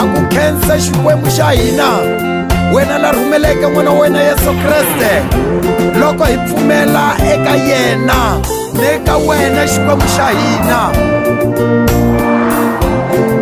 akukhense xikwembu xa hina wena la rhumeleke n'wana wa wena yesu kreste loko hi pfumela eka yena ne ka wena xikwembu xa hina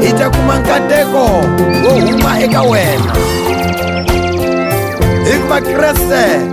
hi ta kuma nkateko wo huma eka wena hikuva kreste